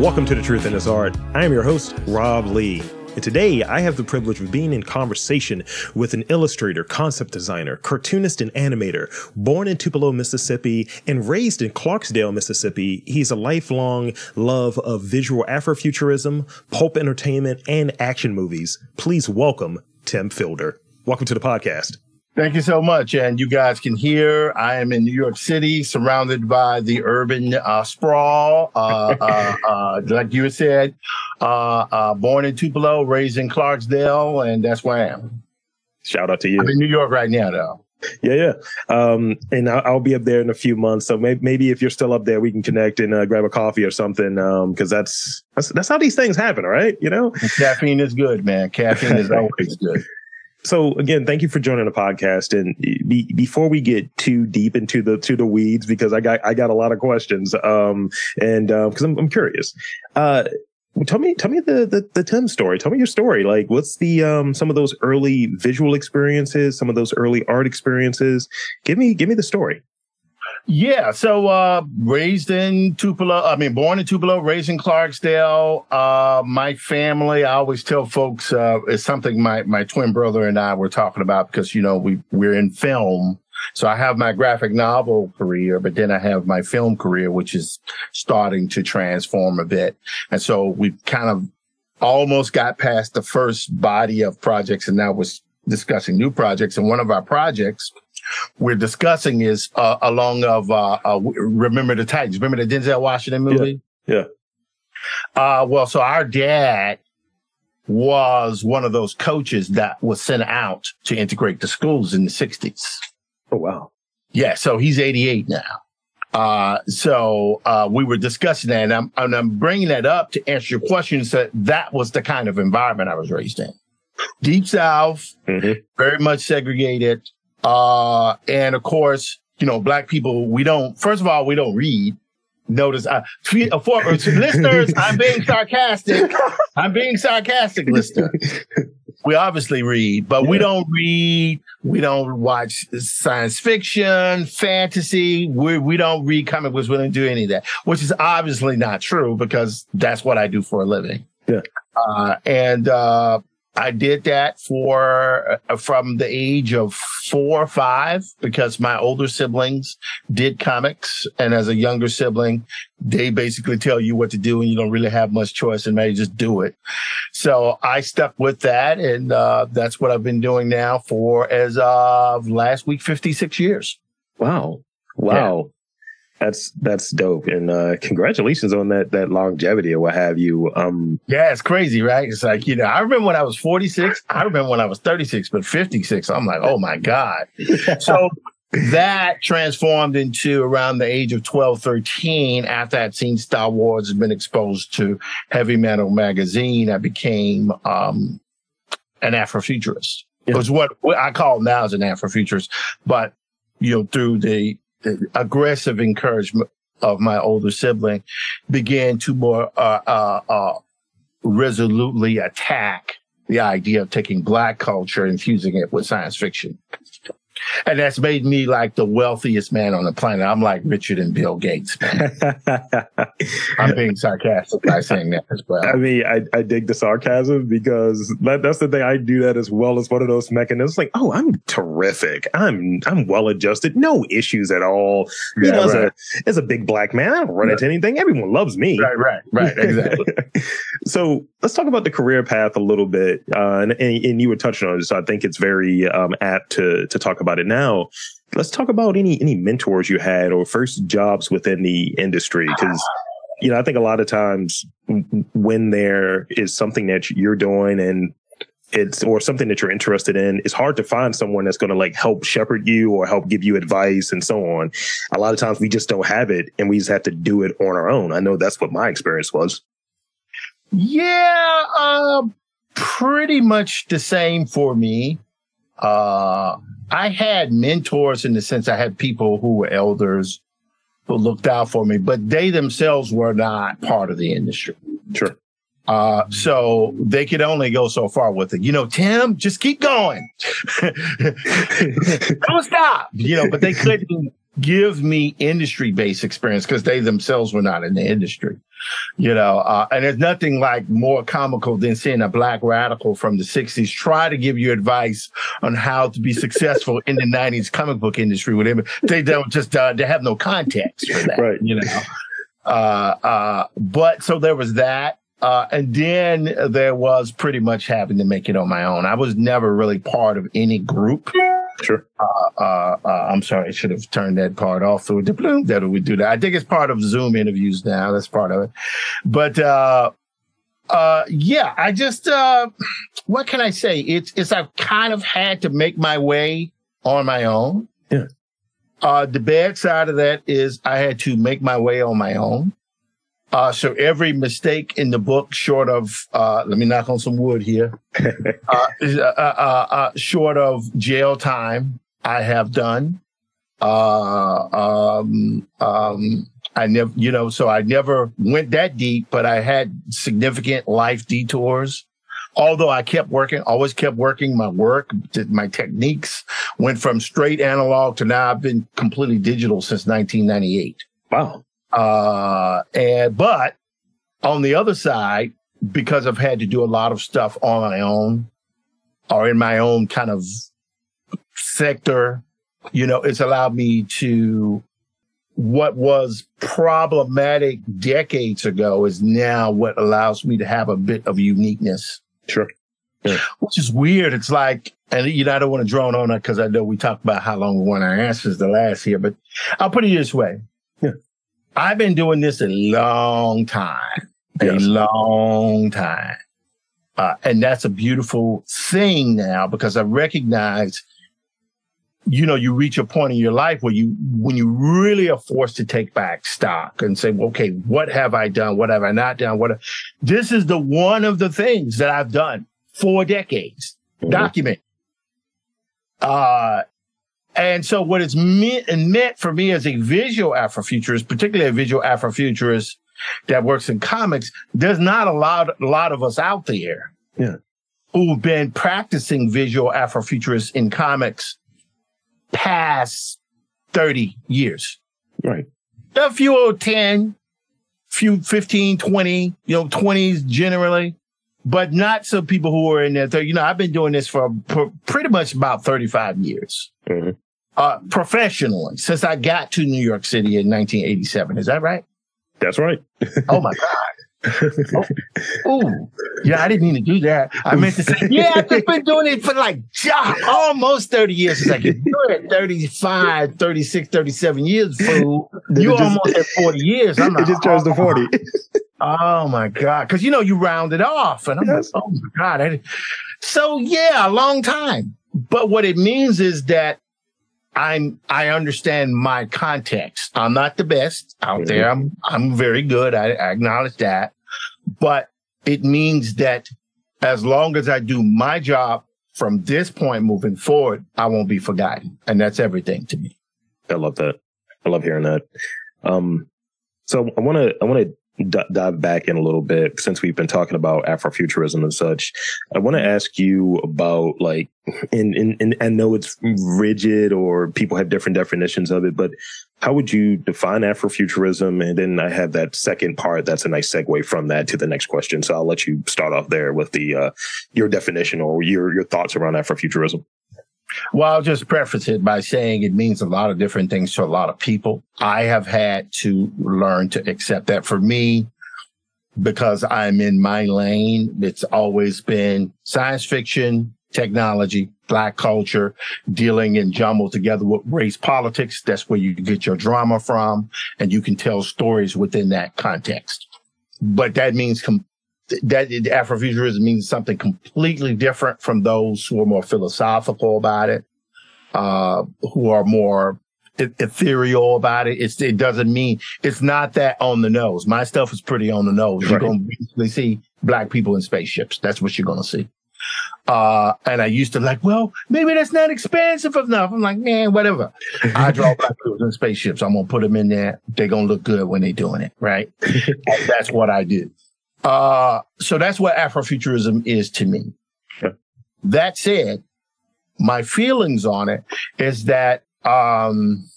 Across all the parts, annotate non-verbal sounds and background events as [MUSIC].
Welcome to The Truth in This Art. I am your host, Rob Lee. And today I have the privilege of being in conversation with an illustrator, concept designer, cartoonist, and animator. Born in Tupelo, Mississippi, and raised in Clarksdale, Mississippi, he's a lifelong love of visual Afrofuturism, pulp entertainment, and action movies. Please welcome Tim Fielder. Welcome to the podcast. Thank you so much. And you guys can hear I am in New York City, surrounded by the urban uh, sprawl. Uh, uh, [LAUGHS] uh, like you said, uh, uh, born in Tupelo, raised in Clarksdale, and that's where I am. Shout out to you. I'm in New York right now, though. Yeah, yeah. Um, and I'll, I'll be up there in a few months. So maybe, maybe if you're still up there, we can connect and uh, grab a coffee or something. Um, cause that's, that's, that's how these things happen. All right. You know, Caffeine is good, man. Caffeine is [LAUGHS] always good. So again, thank you for joining the podcast. And be, before we get too deep into the, to the weeds, because I got, I got a lot of questions. Um, and, um, cause I'm, I'm curious. Uh, tell me, tell me the, the, the Tim story. Tell me your story. Like what's the, um, some of those early visual experiences, some of those early art experiences. Give me, give me the story. Yeah, so uh raised in Tupelo, I mean born in Tupelo, raised in Clarksdale. Uh my family, I always tell folks uh it's something my my twin brother and I were talking about because you know we we're in film. So I have my graphic novel career, but then I have my film career which is starting to transform a bit. And so we kind of almost got past the first body of projects and now we're discussing new projects and one of our projects we're discussing is uh, along of uh, uh, Remember the Titans. Remember the Denzel Washington movie? Yeah. Uh, well, so our dad was one of those coaches that was sent out to integrate the schools in the 60s. Oh, wow. Yeah, so he's 88 now. Uh, so uh, we were discussing that, and I'm, and I'm bringing that up to answer your question. So that was the kind of environment I was raised in. Deep South, Mhm. very much segregated. Uh, and of course, you know, black people, we don't, first of all, we don't read. Notice, uh, three, uh, four, uh, listeners, I'm being sarcastic. I'm being sarcastic, listener. We obviously read, but we don't read. We don't watch science fiction, fantasy. We we don't read comic books. We don't do any of that, which is obviously not true because that's what I do for a living. Yeah. Uh, and uh, I did that for uh, from the age of four or five because my older siblings did comics, and as a younger sibling, they basically tell you what to do, and you don't really have much choice, and they just do it. So I stuck with that, and uh, that's what I've been doing now for as of last week, fifty six years. Wow. Wow. That's that's dope. And uh congratulations on that that longevity or what have you. Um Yeah, it's crazy, right? It's like, you know, I remember when I was 46, I remember when I was 36, but 56, I'm like, oh my God. [LAUGHS] So that transformed into around the age of 12, 13. After I'd seen Star Wars and been exposed to Heavy Metal magazine, I became um, an Afrofuturist. It was what, I call now as an Afrofuturist, but you know, through the aggressive encouragement of my older sibling, began to more uh, uh, uh, resolutely attack the idea of taking black culture and fusing it with science fiction. And that's made me like the wealthiest man on the planet. I'm like Richard and Bill Gates. [LAUGHS] I'm being sarcastic by saying that as well. I mean, I, I dig the sarcasm because that, that's the thing. I do that as well as one of those mechanisms. Like, oh, I'm terrific. I'm I'm well adjusted. No issues at all. You Yeah, know, as a as a big black man, I don't run into anything. Everyone loves me. Right, right, right, exactly. [LAUGHS] so let's talk about the career path a little bit, uh, and, and and you were touching on it, so I think it's very um, apt to to talk about it now. Let's talk about any any mentors you had or first jobs within the industry, because you know I think a lot of times when there is something that you're doing and it's or something that you're interested in, it's hard to find someone that's going to like help shepherd you or help give you advice and so on. A lot of times we just don't have it, and we just have to do it on our own. I know that's what my experience was. Yeah, uh, pretty much the same for me. Uh, I had mentors in the sense I had people who were elders who looked out for me, but they themselves were not part of the industry. Sure. Uh, so they could only go so far with it. You know, Tim, just keep going. [LAUGHS] Don't stop. You know, but they couldn't give me industry based experience because they themselves were not in the industry. You know, uh, and there's nothing like more comical than seeing a black radical from the 60s try to give you advice on how to be successful in the 90s comic book industry with him. They don't just, uh, they have no context for that. Right. You know, uh, uh, but so there was that. Uh, and then there was pretty much having to make it on my own. I was never really part of any group. Sure. Uh, uh, uh, I'm sorry, I should have turned that part off. So that we do that. I think it's part of Zoom interviews now. That's part of it. But uh, uh, yeah, I just uh, what can I say? It's it's I've kind of had to make my way on my own. Yeah. Uh, the bad side of that is I had to make my way on my own. Uh, so every mistake in the book, short of uh, let me knock on some wood here, [LAUGHS] uh, uh, uh, uh, short of jail time, I have done. Uh, um, um, I never, you know, so I never went that deep, but I had significant life detours. Although I kept working, always kept working my work, did my techniques went from straight analog to now I've been completely digital since 1998. Wow. Uh, and but on the other side, because I've had to do a lot of stuff on my own or in my own kind of sector, you know, it's allowed me to what was problematic decades ago is now what allows me to have a bit of uniqueness, Sure. which is weird. It's like, and you know, I don't want to drone on it because I know we talked about how long we want our answers to last here, but I'll put it this way. Yeah. I've been doing this a long time, a Yes. long time. Uh, and that's a beautiful thing now because I recognize, you know, you reach a point in your life where you, when you really are forced to take back stock and say, okay, what have I done? What have I not done? What, this is the one of the things that I've done for decades. Mhm. Document. Uh, and so what it's meant and meant for me as a visual Afrofuturist, particularly a visual Afrofuturist that works in comics, there's not a lot, a lot of us out there Yeah. who've been practicing visual Afrofuturists in comics past 30 years. Right. A few old 10, few 15, 20, you know, 20s generally, but not some people who are in their 30. You know, I've been doing this for pr- pretty much about 35 years Mhm. uh, professionally since I got to New York City in 1987. Is that right? That's right. Oh my God. [LAUGHS] Ooh. Yeah, I didn't mean to do that. I meant to say, [LAUGHS] yeah, I've just been doing it for like almost 30 years. It's like, you're at 35, 36, 37 years, fool. You almost at 40 years. I'm [LAUGHS] it like, just turns to 40. Oh my God. Cause you know, you round it off and I'm Yes. like, oh my God. So yeah, a long time. But what it means is that I'm, I understand my context. I'm not the best out there. I'm, I'm very good. I, I acknowledge that, but it means that as long as I do my job from this point moving forward, I won't be forgotten. And that's everything to me. I love that. I love hearing that. Um, so I want to, I want to d- dive back in a little bit since we've been talking about Afrofuturism and such. I want to ask you about like, and, and, and I know it's rigid or people have different definitions of it, but how would you define Afrofuturism? And then I have that second part. That's a nice segue from that to the next question. So I'll let you start off there with the, uh, your definition or your, your thoughts around Afrofuturism. Well, I'll just preface it by saying it means a lot of different things to a lot of people. I have had to learn to accept that for me, because I'm in my lane, it's always been science fiction, technology, black culture, dealing and jumbled together with race politics. That's where you get your drama from, and you can tell stories within that context. But that means com- that Afrofuturism means something completely different from those who are more philosophical about it, uh, who are more ethereal about it. It's, it doesn't mean it's not that on the nose. My stuff is pretty on the nose. You're going to basically see black people in spaceships. That's what you're going to see. Uh, and I used to like, well, maybe that's not expensive enough. I'm like, man, whatever. I draw black [LAUGHS] people in spaceships. I'm going to put them in there. They're going to look good when they're doing it. Right. That's what I do. Uh, so that's what Afrofuturism is to me. Okay. That said, my feelings on it is that um,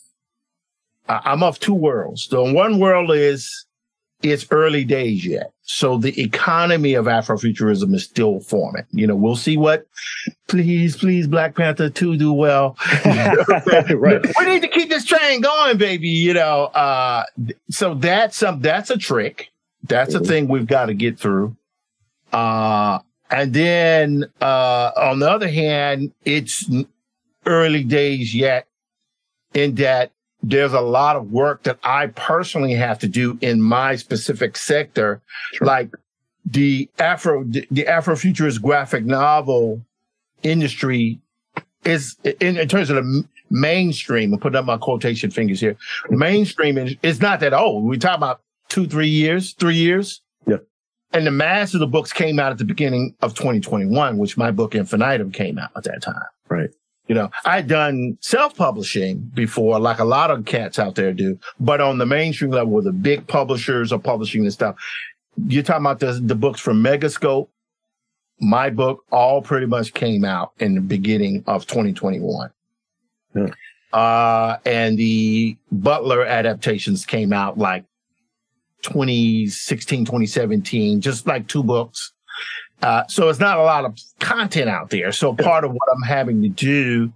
I'm of two worlds. The one world is it's early days yet. So the economy of Afrofuturism is still forming. You know, we'll see what please, please, Black Panther 2 do well. [LAUGHS] right. [LAUGHS] We need to keep this train going, baby. You know, uh, so that's some that's a trick. That's a thing we've got to get through. Uh, and then uh, on the other hand, it's early days yet in that there's a lot of work that I personally have to do in my specific sector, Sure. like the Afro the, the Afrofuturist graphic novel industry is in, in terms of the mainstream. I'm putting up my quotation fingers here. Mainstream is it's not that old. We talk about two, three years, three years. Yeah. And the mass of the books came out at the beginning of 2021, which my book Infinitum came out at that time. Right. You know, I'd done self-publishing before, like a lot of cats out there do, but on the mainstream level where the big publishers are publishing this stuff. You're talking about the, the books from Megascope. My book all pretty much came out in the beginning of 2021. Yeah. Uh, and the Butler adaptations came out like 2016, 2017, just like two books. Uh, so it's not a lot of content out there. So part of what I'm having to do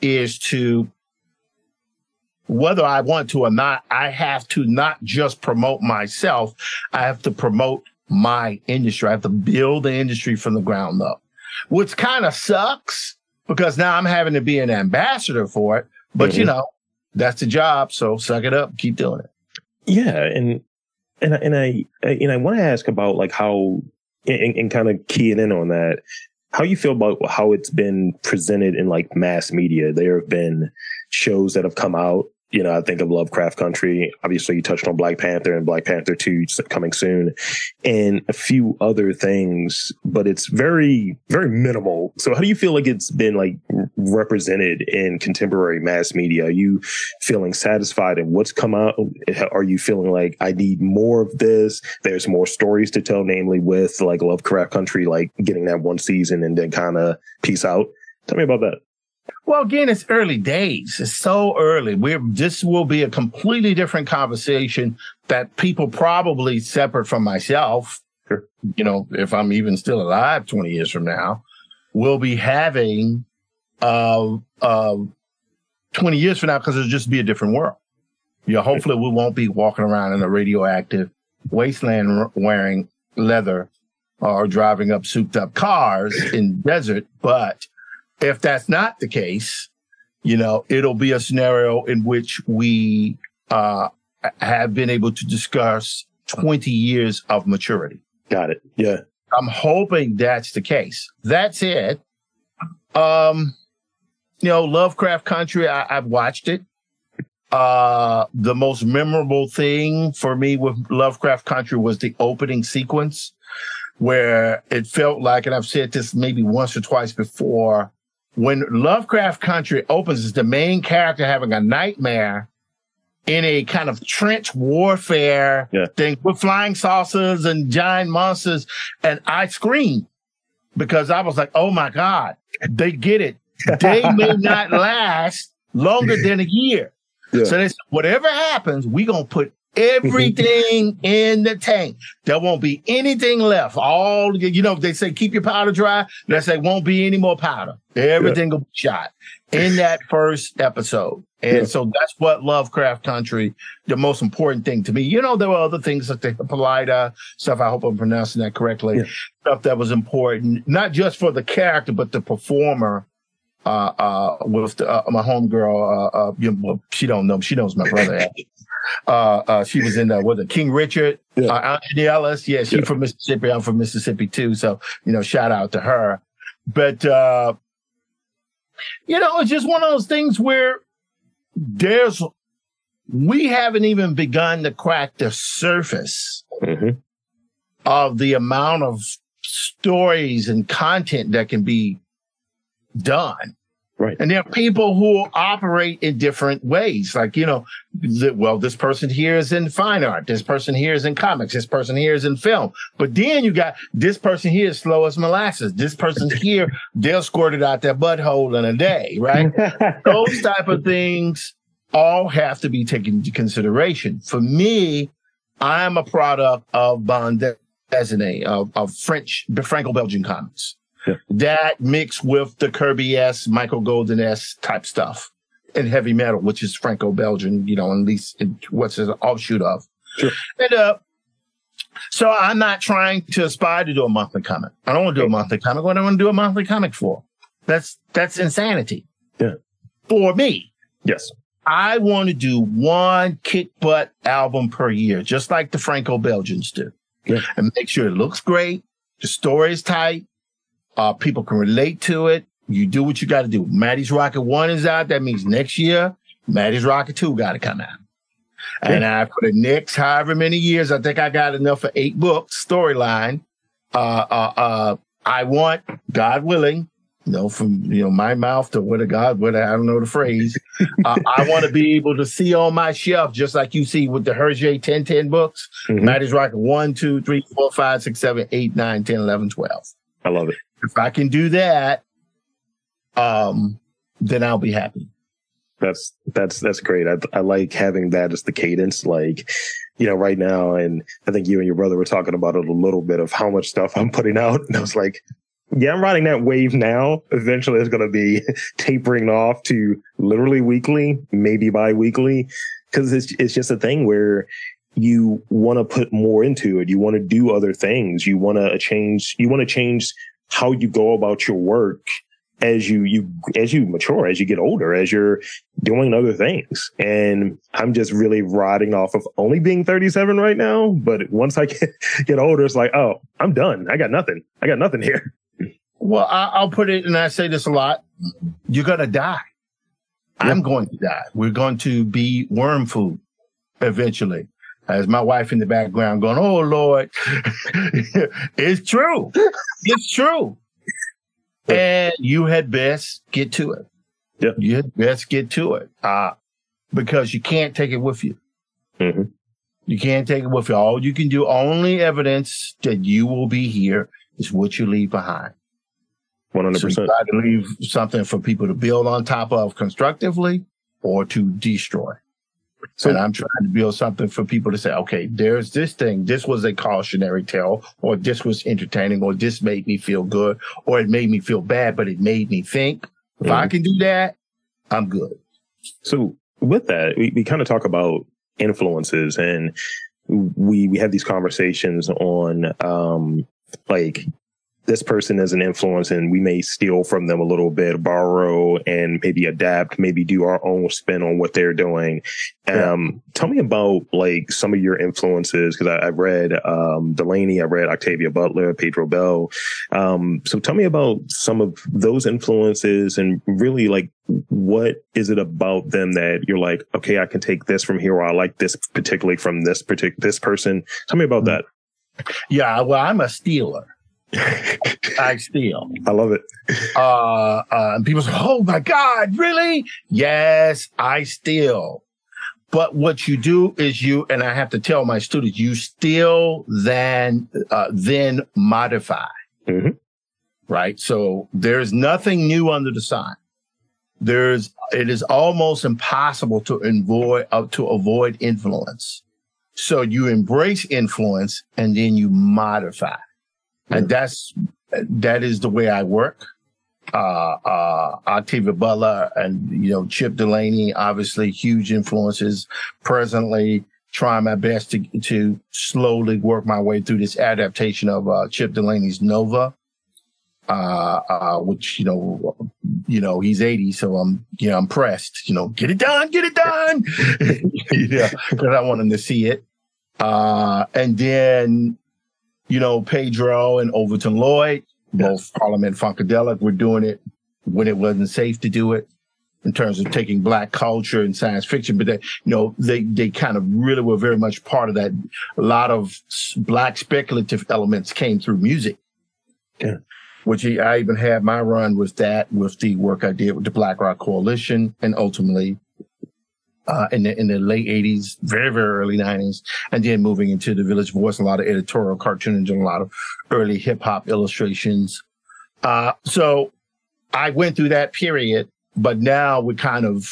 is to, whether I want to or not, I have to not just promote myself. I have to promote my industry. I have to build the industry from the ground up, which kind of sucks because now I'm having to be an ambassador for it. But you Mhm. know, that's the job. So suck it up, keep doing it. Yeah, and and I- and I and I want to ask about like how and, and kind of keying in on that. How you feel about how it's been presented in like mass media? There have been shows that have come out. You know, I think of Lovecraft Country. Obviously, you touched on Black Panther and Black Panther Two coming soon, and a few other things. But it's very, very minimal. So, how do you feel like it's been like represented in contemporary mass media? Are you feeling satisfied in what's come out? Are you feeling like I need more of this? There's more stories to tell, namely with like Lovecraft Country, like getting that one season and then kind of peace out. Tell me about that. Well, again, it's early days. It's so early. We're this will be a completely different conversation that people probably separate from myself. You know, if I'm even still alive 20 years from now, will be having uh uh 20 years from now because it'll just be a different world. You know, hopefully we won't be walking around in a radioactive wasteland wearing leather or driving up souped up cars in desert, but if that's not the case, you know, it'll be a scenario in which we uh, have been able to discuss 20 years of maturity. Got it. Yeah. I'm hoping that's the case. That's it. um, you know, Lovecraft Country, I, I've watched it. Uh, the most memorable thing for me with Lovecraft Country was the opening sequence where it felt like, and I've said this maybe once or twice before, when Lovecraft Country opens, is the main character having a nightmare in a kind of trench warfare Yeah. thing with flying saucers and giant monsters. And I screamed because I was like, oh my God, they get it. They may [LAUGHS] not last longer than a year. Yeah. So they said, whatever happens, we're gonna put everything in the tank. There won't be anything left. All you know, they say keep your powder dry. They say won't be any more powder. Everything will be shot in that first episode. And Yeah. so that's what Lovecraft Country, the most important thing to me. You know, there were other things like the Hippolyta stuff. I hope I'm pronouncing that correctly. Yeah. Stuff that was important, not just for the character, but the performer uh, uh, with the, uh, my homegirl. Uh, uh, you know, she don't know. She knows my brother. [LAUGHS] uh, uh, she was in the was it King Richard? Yeah. Uh, Ellis. Yeah, she's Yeah. from Mississippi. I'm from Mississippi too. So you know, shout out to her. But uh, you know, it's just one of those things where there's we haven't even begun to crack the surface hmm of the amount of stories and content that can be done Right. And there are people who operate in different ways. Like, you know, the, well, this person here is in fine art. This person here is in comics. This person here is in film. But then you got this person here is slow as molasses. This person [LAUGHS] here, they'll squirt it out their butthole in a day, right? [LAUGHS] Those type of things all have to be taken into consideration. For me, I'm a product of bande dessinée, of, of French, Franco-Belgian comics. Yeah. That mixed with the Kirby S, Michael Golden S type stuff and heavy metal, which is Franco-Belgian, you know, at least what's an offshoot of. Sure. And uh, so I'm not trying to aspire to do a monthly comic. I don't want to do a monthly comic. What do I want to do a monthly comic for? That's that's insanity. Yeah. For me. Yes. I want to do one kick butt album per year, just like the Franco Belgians do. Yeah. And make sure it looks great. The story is tight. Uh, people can relate to it. You do what you got to do. Matty's Rocket 1 is out. That means next year, Matty's Rocket 2 got to come out. And I, for the next however many years, I think I got enough for eight books storyline. Uh, uh, uh, I want, God willing, you know, from you know my mouth to what a God, what I don't know the phrase. uh, I want to be able to see on my shelf, just like you see with the Hergé Tintin books, Mhm. Matty's Rocket 1, 2, 3, 4, 5, 6, 7, 8, 9, 10, 11, 12. I love it. If I can do that, um, then I'll be happy. That's that's that's great. I I like having that as the cadence. Like, you know, right now, and I think you and your brother were talking about it a little bit of how much stuff I'm [LAUGHS] putting out, and I was like, yeah, I'm riding that wave now. Eventually, it's going to be [LAUGHS] tapering off to literally weekly, maybe bi-weekly, because it's it's just a thing where you want to put more into it. You want to do other things. You want to change. You want to change how you go about your work as you you as you mature, as you get older, as you're doing other things. And I'm just really riding off of only being 37 right now. But once I [LAUGHS] get, get older, it's like, oh, I'm done. I got nothing. I got nothing here. Well, I, I'll put it, and I say this a lot: you're gonna die. I'm going to die. We're going to be worm food eventually. As my wife in the background going, "Oh Lord," [LAUGHS] it's true. It's true. And you had best get to it. Yeah. You had best get to it. Uh, because you can't take it with you. Mhm. You can't take it with you. All you can do, only evidence that you will be here is what you leave behind. So you 100%. got to leave something for people to build on top of constructively or to destroy. So- and I'm trying to build something for people to say, okay, there's this thing. This was a cautionary tale, or this was entertaining, or this made me feel good, or it made me feel bad, but it made me think. If I Mhm. can do that, I'm good. So with that, we, we kind of talk about influences and we we have these conversations on um like this person is an influence and we may steal from them a little bit, borrow and maybe adapt, maybe do our own spin on what they're doing. Yeah. Um, tell me about like some of your influences because I, I read um, Delany, I read Octavia Butler, Pedro Bell. Um, so tell me about some of those influences and really like what is it about them that you're like, okay, I can take this from here, or I like this particularly from this particular this person. Tell me about that. Yeah, well, I'm a stealer. I steal. I love it. uh, uh, and people say, "Oh my God, really?" Yes, I steal. But what you do is you, and I have to tell my students, you steal, then uh, then modify. Mhm. Right. So there's nothing new under the sun. There's it is almost impossible to avoid uh, to avoid influence. So you embrace influence and then you modify. And that's that is the way I work. Uh, uh, Octavia Butler and, you know, Chip Delany, obviously huge influences. Presently trying my best to, to slowly work my way through this adaptation of, uh, Chip Delany's Nova. Uh, uh, which, you know, you know, he's 80, so I'm, you know, I'm pressed, you know, get it done, get it done. [LAUGHS] yeah. Cause I want him to see it. Uh, and then, you know, Pedro and Overton Lloyd, both Parliament Funkadelic, were doing it when it wasn't safe to do it in terms of taking black culture and science fiction. But they, you know, they, they kind of really were very much part of that. A lot of black speculative elements came through music. Yeah. which I even had my run with that with the work I did with the Black Rock Coalition and ultimately uh, in the in the late '80s, very very early '90s, and then moving into the Village Voice, a lot of editorial cartooning, and a lot of early hip hop illustrations. Uh, so I went through that period, but now we kind of,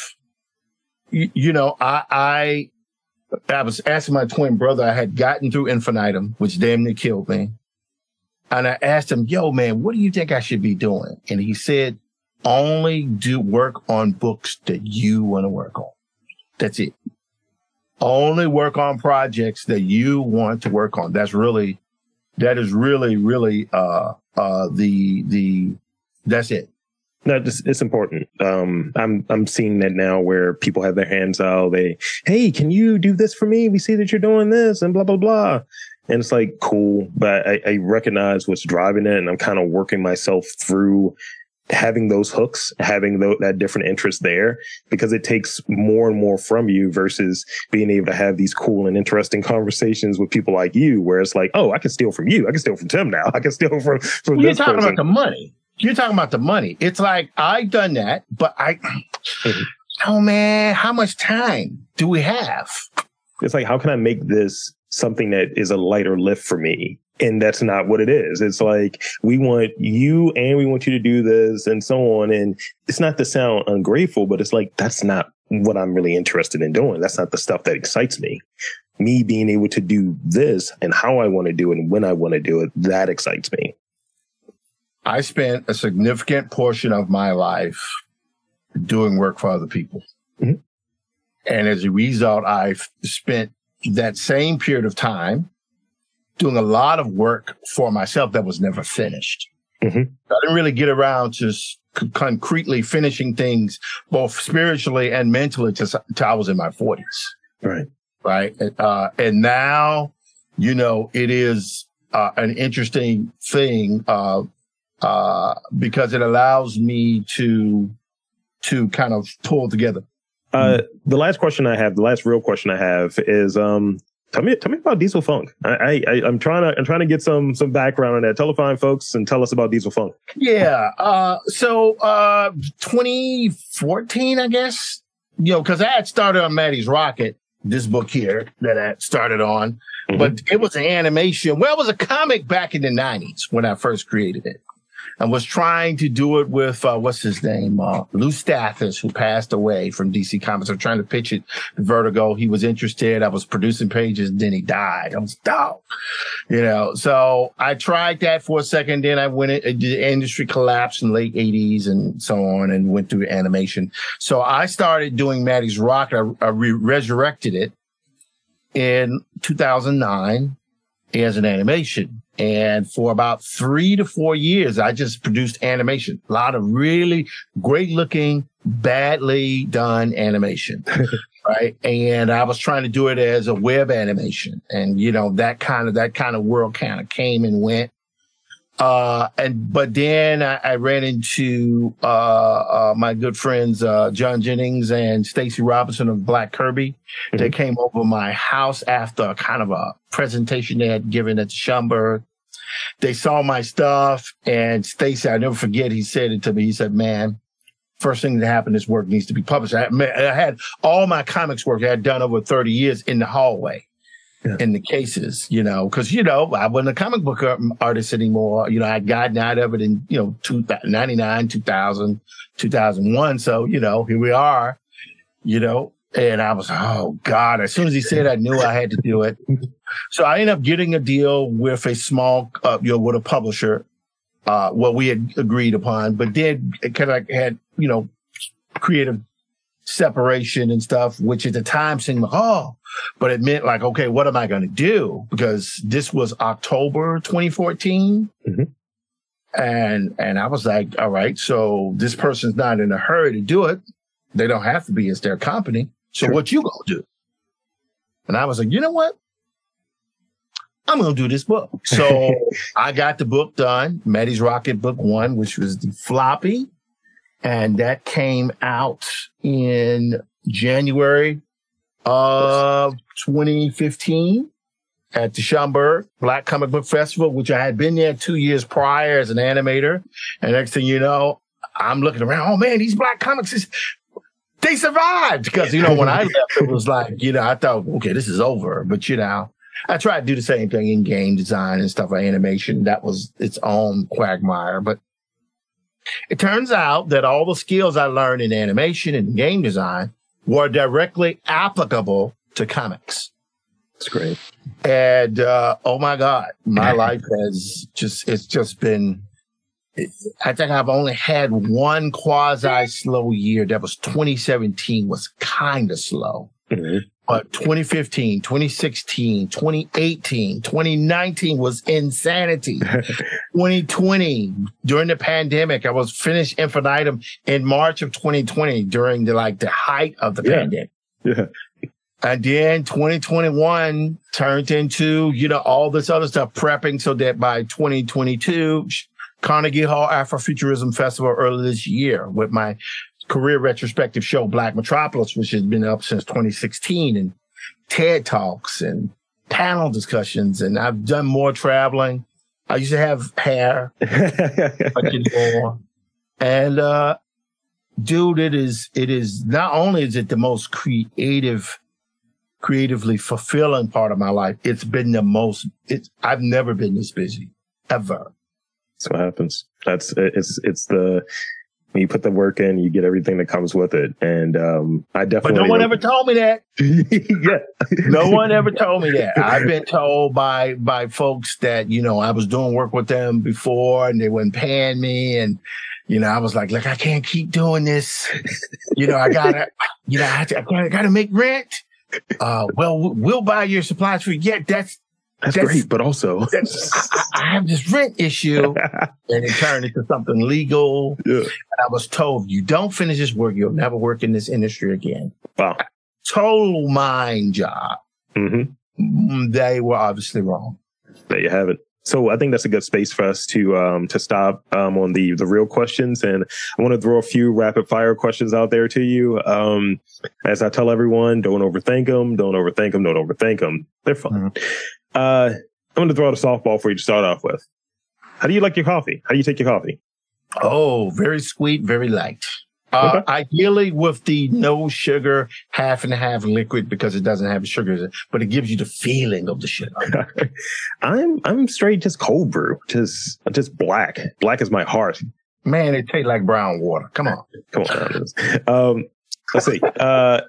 you, you know, I, I I was asking my twin brother. I had gotten through Infinitum, which damn near killed me. And I asked him, yo, man, what do you think I should be doing? And he said, only do work on books that you want to work on. That's it. Only work on projects that you want to work on. That's really, that is really, really, uh, uh, the, the, that's it. No, it's, it's important. Um, I'm I'm seeing that now where people have their hands out. They, hey, can you do this for me? We see that you're doing this, and blah blah blah. And it's like cool, but I, I recognize what's driving it, and I'm kind of working myself through having those hooks, having th- that different interest there, because it takes more and more from you versus being able to have these cool and interesting conversations with people like you, where it's like, oh, I can steal from you, I can steal from Tim now, [LAUGHS] I can steal from from You're talking person. about the money. You're talking about the money. It's like I've done that, but I, [CLEARS THROAT] oh man, how much time do we have? It's like, how can I make this something that is a lighter lift for me? And that's not what it is. It's like, we want you and we want you to do this and so on. And it's not to sound ungrateful, but it's like, that's not what I'm really interested in doing. That's not the stuff that excites me. Me being able to do this and how I want to do it and when I want to do it, that excites me. I spent a significant portion of my life doing work for other people. Mhm. And as a result, I've spent that same period of time doing a lot of work for myself that was never finished. Mhm. I didn't really get around to c- concretely finishing things, both spiritually and mentally, until I was in my 40s Right. right? Uh, and now, you know, it is uh, an interesting thing uh, uh, because it allows me to to kind of pull together. Uh, the last question I have, the last real question I have is, um, tell me, tell me about Dieselfunk. I, I, I'm trying to, I'm trying to get some, some background on that. Tell the fine folks and tell us about Dieselfunk. Yeah. Uh, so uh, 2014, I guess, you know, because I had started on Matty's Rocket, this book here that I started on, Mhm. but it was an animation. Well, it was a comic back in the 90s when I first created it. I was trying to do it with uh, what's his name, uh, Lou Stathis, who passed away from DC Comics. I'm trying to pitch it to Vertigo. He was interested. I was producing pages, then he died. I was down, you know. So I tried that for a second. Then I went. in- The industry collapsed in the late '80s and so on, and went through animation. So I started doing Matty's Rock. I, I re- resurrected it in 2009 as an animation. And for about three to four years, I just produced animation. A lot of really great looking, badly done animation. [LAUGHS] right. And I was trying to do it as a web animation. And, you know, that kind of, that kind of world kind of came and went. Uh, and, but then I, I ran into, uh, uh, my good friends, uh, John Jennings and Stacey Robinson of Black Kirby. They came over my house after kind of a presentation they had given at Schomburg. They saw my stuff and Stacy, I never forget, he said it to me. He said, man, first thing that happened, this work needs to be published. I, I had all my comics work I had done over 30 years in the hallway. Yeah. In the cases, you know, because you know I wasn't a comic book artist anymore. You know, I'd gotten out of it in you know two, 99, 2000, 2001. So you know, here we are. You know, and I was, oh God, as soon as he said, I knew I had to do it. [LAUGHS] So I ended up getting a deal with a small, uh, you know, with a publisher, uh, what we had agreed upon, but then it kind of had, you know, creative separation and stuff, which at the time seemed like, oh, but it meant like, okay, what am I going to do? Because this was October 2014. Mhm. And, and I was like, all right, so this person's not in a hurry to do it. They don't have to be. It's their company. So Sure. what you gonna do? And I was like, you know what? I'm gonna do this book. So [LAUGHS] I got the book done, Matty's Rocket Book One, which was the floppy, and that came out in January of 2015. at the Schomburg Black Comic Book Festival, which I had been there two years prior as an animator. And next thing you know, I'm looking around. Oh man, these black comics is they survived because you know when I [LAUGHS] left, it was like you know I thought okay this is over, but you know I tried to do the same thing in game design and stuff like animation. That was its own quagmire, but it turns out that all the skills I learned in animation and game design were directly applicable to comics. That's great. And uh, oh my God, my [LAUGHS] life has just, it's just been, I think I've only had one quasi slow year. That was 2017 was kind of slow. Mhm. But 2015, 2016, 2018, 2019 was insanity. [LAUGHS] 2020 during the pandemic, I was finished infinitum in March of 2020 during the like the height of the Yeah. pandemic. Yeah. And then 2021 turned into, you know, all this other stuff prepping so that by 2022, Carnegie Hall Afrofuturism Festival earlier this year with my career retrospective show, Black Metropolis, which has been up since 2016 and TED Talks and panel discussions. And I've done more traveling. I used to have hair, [LAUGHS] but you more. And, uh, dude, it is, it is not only is it the most creative, creatively fulfilling part of my life, it's been the most, it's, I've never been this busy ever. That's what happens. That's it's it's the when you put the work in, you get everything that comes with it. And um, I definitely. But no one ever told me that. [LAUGHS] yeah. No one ever told me that. I've been told by by folks that you know I was doing work with them before and they weren't paying me, and you know I was like, look, I can't keep doing this. You know, I gotta, you know, I, gotta, I gotta make rent. Uh, well, we'll buy your supplies for you. Yeah, that's That's, That's- great, but also. [LAUGHS] I, I have this rent issue, [LAUGHS] and it turned into something legal. yeah. And I was told, you don't finish this work, you'll never work in this industry again. Wow. Total mind job. hmm Mm, They were obviously wrong. There you have it. So I think that's a good space for us to um to stop um on the the real questions, and I want to throw a few rapid fire questions out there to you. Um, as I tell everyone, don't overthink them, don't overthink them, don't overthink them. They're fun. Uh, I'm going to throw out a softball for you to start off with. How do you like your coffee? How do you take your coffee? Oh, very sweet, very light. Uh, Okay. Ideally with the no sugar, half and half liquid because it doesn't have sugar, but it gives you the feeling of the sugar. [LAUGHS] I'm I'm straight just cold brew, just just black. Black is my heart. Man, it tastes like brown water. Come on. Come on. um, let's see. Uh,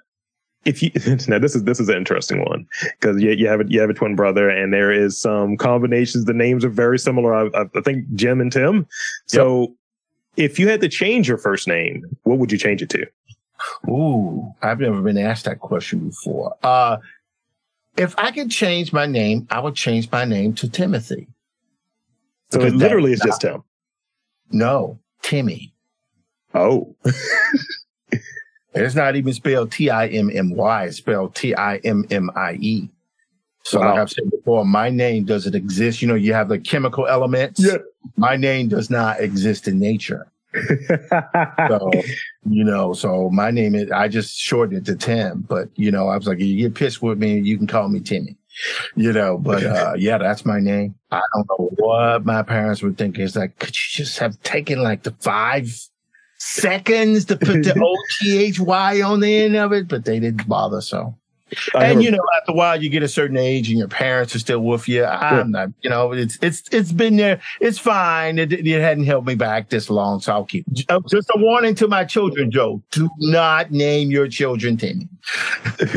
if you [LAUGHS] now this is this is an interesting one because you, you have a, you have a twin brother and there is some combinations. The names are very similar. I, I, think Jim and Tim. So if you had to change your first name, what would you change it to? Ooh, I've never been asked that question before. Uh, if I could change my name, I would change my name to Timothy. So Because it literally is just Tim. No, Timmy. Oh, [LAUGHS] It's not even spelled T I M M Y. It's spelled T I M M I E. So, like I've said before, my name doesn't exist. You know, you have the chemical elements. Yeah. My name does not exist in nature. [LAUGHS] So, you know, so my name is, I just shortened it to Tim. But, you know, I was like, you get pissed with me, you can call me Timmy. You know, but uh yeah, that's my name. I don't know what my parents would think. It's like, could you just have taken like the five seconds to put the [LAUGHS] O T H Y on the end of it? But they didn't bother. So I and you know, after a while, you get a certain age, and your parents are still with you. I'm not, you know, it's it's it's been there. It's fine. It, it hadn't held me back this long, so I'll keep. Uh, Just a warning to my children, Joe: do not name your children Timmy. [LAUGHS]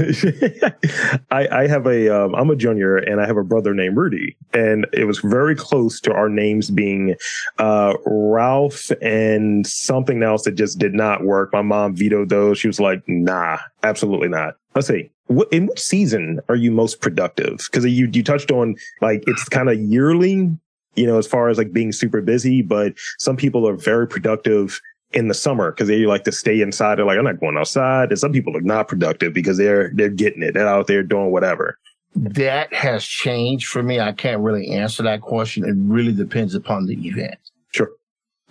I, I have a um, I'm a junior and I have a brother named Rudy and it was very close to our names being uh, Ralph and something else that just did not work. My mom vetoed those. She was like, "Nah, absolutely not." Let's see. What, in which season are you most productive? Because you you touched on like it's kind of yearly, you know, as far as like being super busy. But some people are very productive in the summer because they like to stay inside. They're like, I'm not going outside. And some people are not productive because they're they're getting it. They're out there doing whatever. That has changed for me. I can't really answer that question. It really depends upon the event. Sure.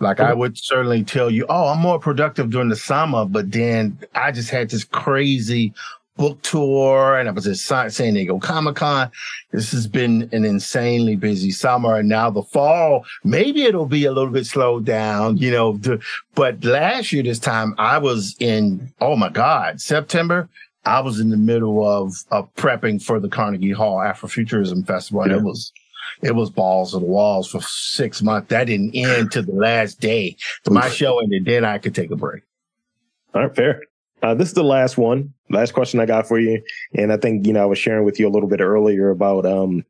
Like I would certainly tell you, oh, I'm more productive during the summer, but then I just had this crazy book tour and I was at San Diego Comic Con. This has been an insanely busy summer. And now the fall, maybe it'll be a little bit slowed down, you know. But last year, this time, I was in, oh my God, September. I was in the middle of, of prepping for the Carnegie Hall Afrofuturism Festival. And Yeah. it was, it was balls the walls for six months. That didn't end to the last day. My show ended, then I could take a break. All right, fair. Uh, this is the last one, last question I got for you, and I think you know I was sharing with you a little bit earlier about um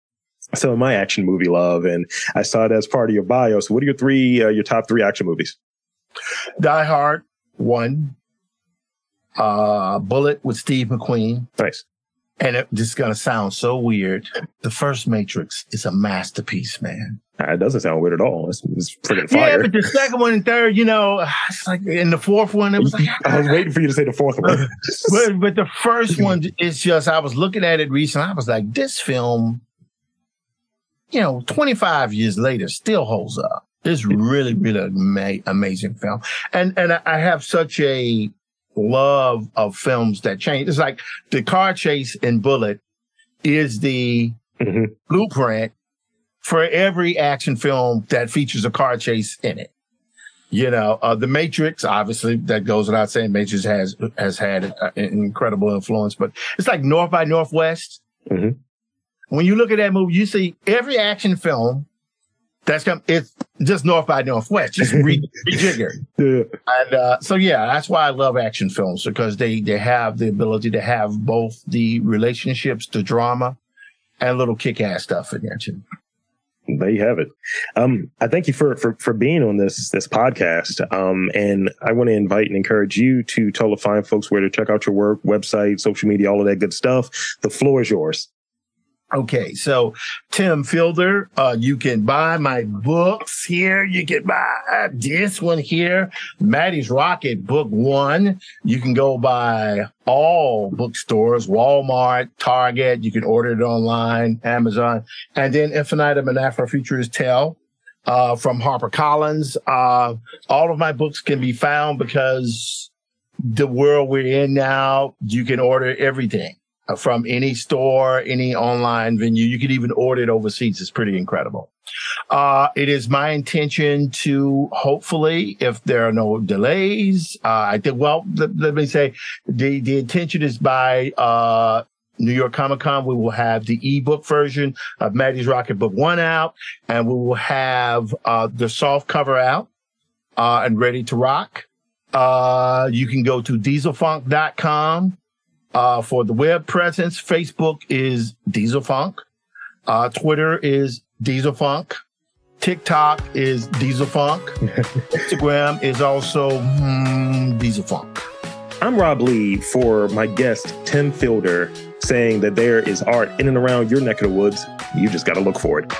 some of my action movie love, and I saw it as part of your bio. So, what are your three, uh, your top three action movies? Die Hard, one. Uh, Bullitt with Steve McQueen. Nice. And it just gonna sound so weird. The first Matrix is a masterpiece, man. It doesn't sound weird at all. It's, it's freaking Yeah, but the second one and third, you know, [SIGHS] it's like in the fourth one, it was like [LAUGHS] I was waiting for you to say the fourth one. [LAUGHS] but, but the first one is just I was looking at it recently. I was like, this film, you know, 25 years later, still holds up. It's really, really ama- amazing film. And and I have such a love of films that change. It's like the car chase in Bullitt is the Mhm. blueprint for every action film that features a car chase in it. You know, uh, the Matrix, obviously, that goes without saying. Matrix has has had uh, an incredible influence, but it's like North by Northwest. Mhm. When you look at that movie, you see every action film that's come. It's just North by Northwest, just re- [LAUGHS] rejiggered. Yeah. And uh, so, yeah, that's why I love action films because they they have the ability to have both the relationships, the drama, and a little kick ass stuff in there too. There you have it. Um, I thank you for, for, for being on this, this podcast. Um, and I want to invite and encourage you to tell the fine folks where to check out your work, website, social media, all of that good stuff. The floor is yours. Okay, so Tim Fielder, uh, you can buy my books here. You can buy this one here, Matty's Rocket Book One. You can go by all bookstores, Walmart, Target. You can order it online, Amazon, and then Infinitum and Afrofuturist Tale. Uh, from HarperCollins. Uh, all of my books can be found because the world we're in now, you can order everything from any store, any online venue. You can even order it overseas. It's pretty incredible. Uh, it is my intention to hopefully, if there are no delays, uh, I think, well, let, let me say the, the intention is by, uh, New York Comic Con, we will have the ebook version of Matty's Rocket Book One out, and we will have, uh, the soft cover out, uh, and ready to rock. Uh, you can go to dieselfunk.com uh, for the web presence. Facebook is Dieselfunk. Uh, Twitter is Dieselfunk. TikTok is Dieselfunk. [LAUGHS] Instagram is also Dieselfunk. I'm Rob Lee for my guest, Tim Fielder, saying that there is art in and around your neck of the woods. You just got to look for it.